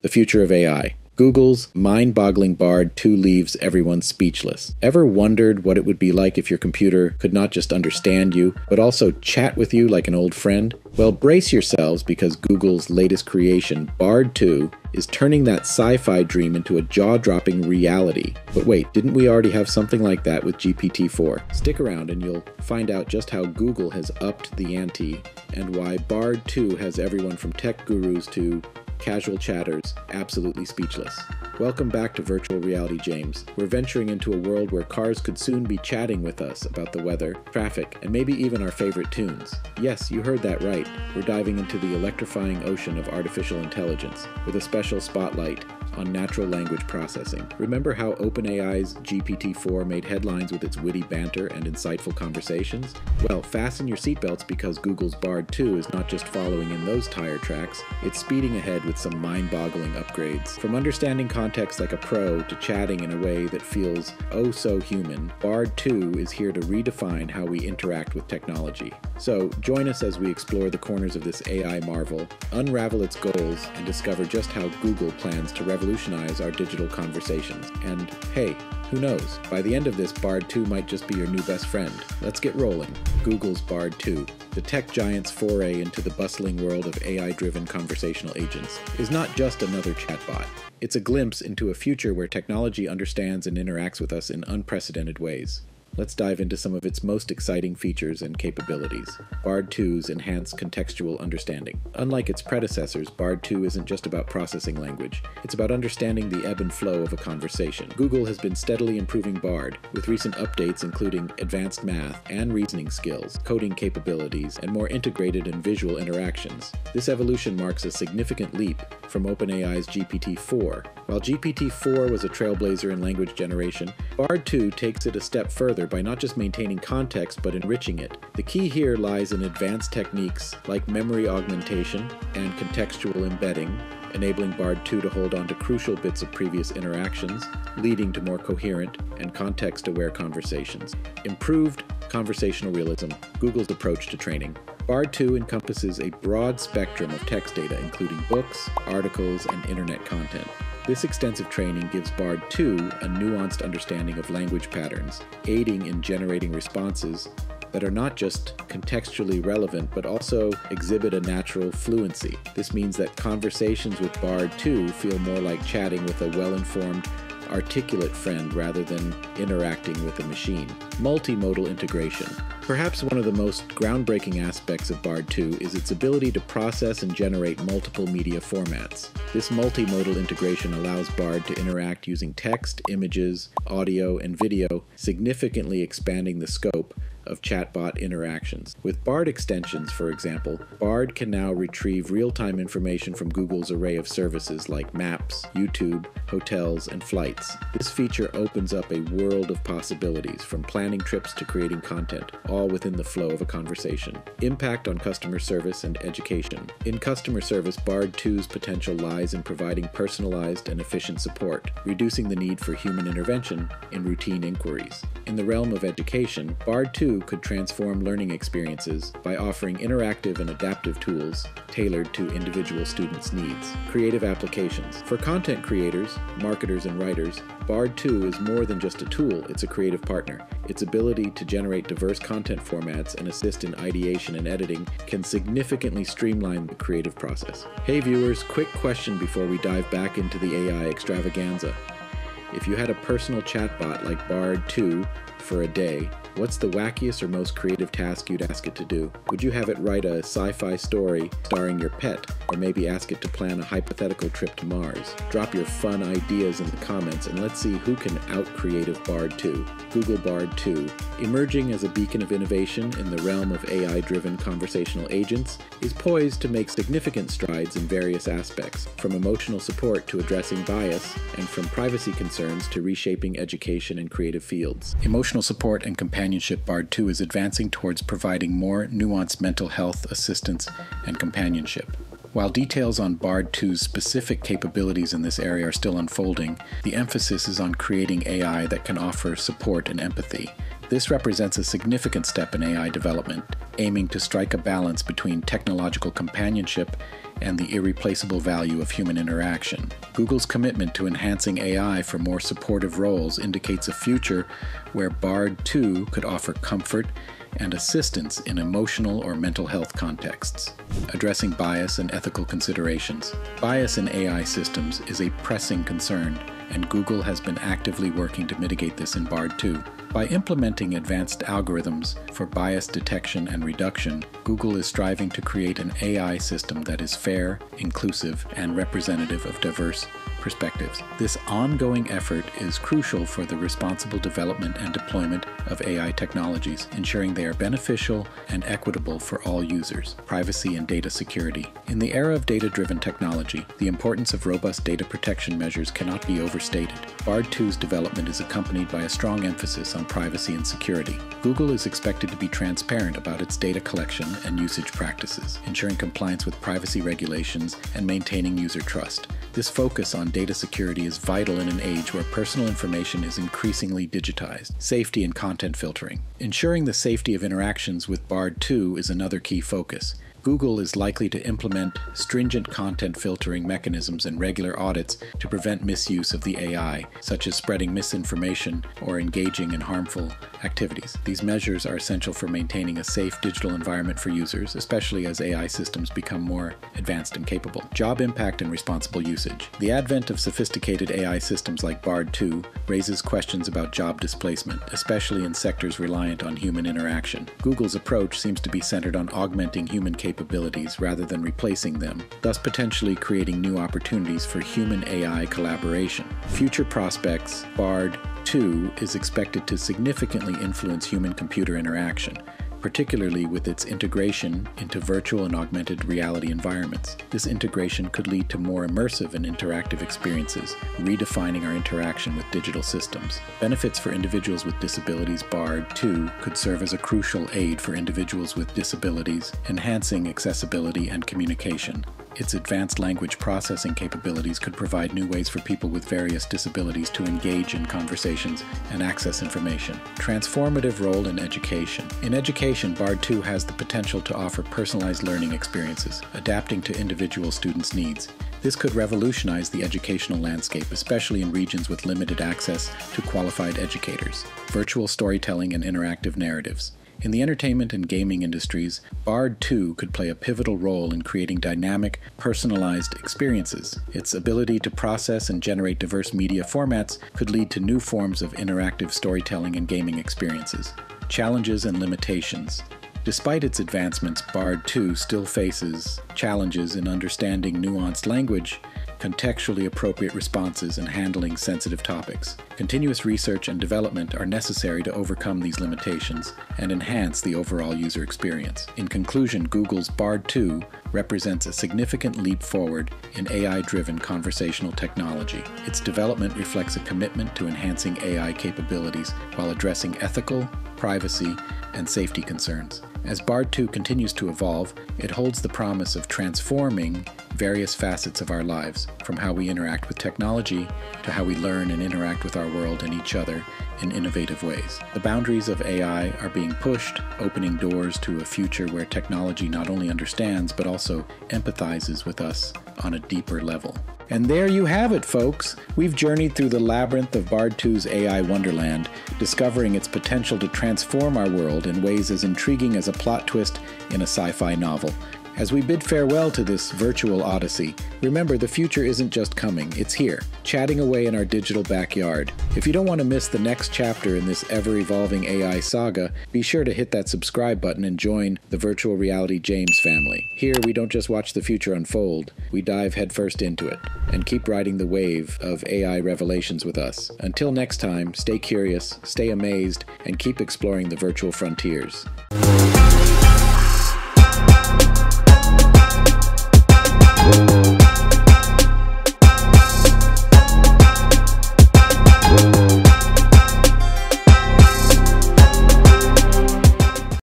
The future of AI. Google's mind boggling Bard 2 leaves everyone speechless. Ever wondered what it would be like if your computer could not just understand you, but also chat with you like an old friend? Well, brace yourselves because Google's latest creation, Bard 2, is turning that sci fi dream into a jaw dropping reality. But wait, didn't we already have something like that with GPT 4? Stick around and you'll find out just how Google has upped the ante and why Bard 2 has everyone from tech gurus to casual chatters, absolutely speechless. Welcome back to Virtual Reality James. We're venturing into a world where cars could soon be chatting with us about the weather, traffic, and maybe even our favorite tunes. Yes, you heard that right. We're diving into the electrifying ocean of artificial intelligence with a special spotlight on natural language processing. Remember how OpenAI's GPT 4 made headlines with its witty banter and insightful conversations? Well, fasten your seatbelts because Google's Bard 2 is not just following in those tire tracks, it's speeding ahead with some mind boggling upgrades. From understanding context like a pro to chatting in a way that feels oh so human, Bard 2 is here to redefine how we interact with technology. So, join us as we explore the corners of this AI marvel, unravel its goals, and discover just how Google plans to revolutionize revolutionize our digital conversations. And hey, who knows? By the end of this, Bard 2 might just be your new best friend. Let's get rolling. Google's Bard 2, the tech giant's foray into the bustling world of AI driven conversational agents, is not just another chatbot. It's a glimpse into a future where technology understands and interacts with us in unprecedented ways. Let's dive into some of its most exciting features and capabilities. Bard 2's enhanced contextual understanding. Unlike its predecessors, Bard 2 isn't just about processing language, it's about understanding the ebb and flow of a conversation. Google has been steadily improving Bard, with recent updates including advanced math and reasoning skills, coding capabilities, and more integrated and visual interactions. This evolution marks a significant leap from OpenAI's GPT 4. While GPT 4 was a trailblazer in language generation, Bard 2 takes it a step further by not just maintaining context but enriching it. The key here lies in advanced techniques like memory augmentation and contextual embedding, enabling Bard 2 to hold on to crucial bits of previous interactions, leading to more coherent and context aware conversations. Improved conversational realism, Google's approach to training. Bard 2 encompasses a broad spectrum of text data, including books, articles, and internet content. This extensive training gives Bard 2 a nuanced understanding of language patterns, aiding in generating responses that are not just contextually relevant but also exhibit a natural fluency. This means that conversations with Bard 2 feel more like chatting with a well informed, articulate friend rather than interacting with a machine. Multimodal integration. Perhaps one of the most groundbreaking aspects of Bard 2 is its ability to process and generate multiple media formats. This multimodal integration allows Bard to interact using text, images, audio, and video, significantly expanding the scope of chatbot interactions. With Bard extensions, for example, Bard can now retrieve real time information from Google's array of services like Maps, YouTube, hotels, and flights. This feature opens up a world of possibilities, from planning trips to creating content, all within the flow of a conversation. Impact on customer service and education. In customer service, Bard 2's potential lies in providing personalized and efficient support, reducing the need for human intervention in routine inquiries. In the realm of education, Bard 2 could transform learning experiences by offering interactive and adaptive tools tailored to individual students' needs. Creative applications. For content creators, marketers, and writers, Bard 2 is more than just a tool, it's a creative partner. Its ability to generate diverse content formats and assist in ideation and editing can significantly streamline the creative process. Hey viewers, quick question before we dive back into the AI extravaganza. If you had a personal chatbot like Bard 2 for a day, What's the wackiest or most creative task you'd ask it to do? Would you have it write a sci fi story starring your pet, or maybe ask it to plan a hypothetical trip to Mars? Drop your fun ideas in the comments and let's see who can out creative Bard 2. Google Bard 2. Emerging as a beacon of innovation in the realm of AI driven conversational agents, is poised to make significant strides in various aspects, from emotional support to addressing bias, and from privacy concerns to reshaping education and creative fields. Emotional support and companionship, Bard 2 is advancing towards providing more nuanced mental health assistance and companionship. While details on Bard 2's specific capabilities in this area are still unfolding, the emphasis is on creating AI that can offer support and empathy. This represents a significant step in AI development, aiming to strike a balance between technological companionship and the irreplaceable value of human interaction. Google's commitment to enhancing AI for more supportive roles indicates a future where Bard 2 could offer comfort and assistance in emotional or mental health contexts, addressing bias and ethical considerations. Bias in AI systems is a pressing concern, and Google has been actively working to mitigate this in Bard 2. By implementing advanced algorithms for bias detection and reduction, Google is striving to create an AI system that is fair, inclusive, and representative of diverse perspectives. This ongoing effort is crucial for the responsible development and deployment of AI technologies, ensuring they are beneficial and equitable for all users, privacy and data security. In the era of data driven technology, the importance of robust data protection measures cannot be overstated. BARD 2's development is accompanied by a strong emphasis on privacy and security. Google is expected to be transparent about its data collection and usage practices, ensuring compliance with privacy regulations and maintaining user trust. This focus on data security is vital in an age where personal information is increasingly digitized. Safety and content filtering. Ensuring the safety of interactions with BARD 2 is another key focus. Google is likely to implement stringent content filtering mechanisms and regular audits to prevent misuse of the AI, such as spreading misinformation or engaging in harmful activities. These measures are essential for maintaining a safe digital environment for users, especially as AI systems become more advanced and capable. Job impact and responsible usage. The advent of sophisticated AI systems like BARD 2 raises questions about job displacement, especially in sectors reliant on human interaction. Google's approach seems to be centered on augmenting human capabilities rather than replacing them, thus potentially creating new opportunities for human AI collaboration. Future prospects, BARD 2 is expected to significantly influence human computer interaction, particularly with its integration into virtual and augmented reality environments. This integration could lead to more immersive and interactive experiences, redefining our interaction with digital systems. Benefits for individuals with disabilities BARD 2 could serve as a crucial aid for individuals with disabilities, enhancing accessibility and communication. Its advanced language processing capabilities could provide new ways for people with various disabilities to engage in conversations and access information. Transformative role in education. In education, BARD 2 has the potential to offer personalized learning experiences, adapting to individual students' needs. This could revolutionize the educational landscape, especially in regions with limited access to qualified educators. Virtual storytelling and interactive narratives. In the entertainment and gaming industries, Bard 2 could play a pivotal role in creating dynamic, personalized experiences. Its ability to process and generate diverse media formats could lead to new forms of interactive storytelling and gaming experiences. Challenges and limitations. Despite its advancements, Bard 2 still faces challenges in understanding nuanced language contextually appropriate responses, and handling sensitive topics. Continuous research and development are necessary to overcome these limitations and enhance the overall user experience. In conclusion, Google's Bard 2 represents a significant leap forward in AI driven conversational technology. Its development reflects a commitment to enhancing AI capabilities while addressing ethical, privacy, and safety concerns. As Bard 2 continues to evolve, it holds the promise of transforming various facets of our lives, from how we interact with technology to how we learn and interact with our world and each other in innovative ways. The boundaries of AI are being pushed, opening doors to a future where technology not only understands but also empathizes with us on a deeper level. And there you have it, folks. We've journeyed through the labyrinth of Bard 2's AI wonderland, discovering its potential to transform our world in ways as intriguing as a plot twist in a sci fi novel. As we bid farewell to this virtual odyssey, remember the future isn't just coming, it's here, chatting away in our digital backyard. If you don't want to miss the next chapter in this ever evolving AI saga, be sure to hit that subscribe button and join the Virtual Reality James family. Here, we don't just watch the future unfold, we dive headfirst into it and keep riding the wave of AI revelations with us. Until next time, stay curious, stay amazed, and keep exploring the virtual frontiers.